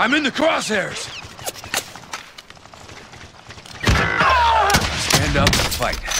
I'm in the crosshairs! Stand up and fight.